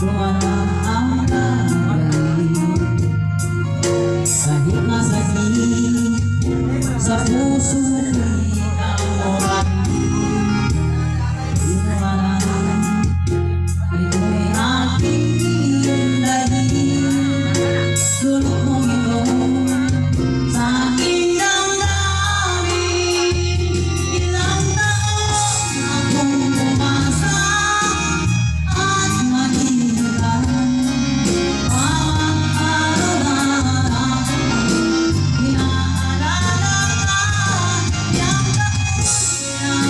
Sa puso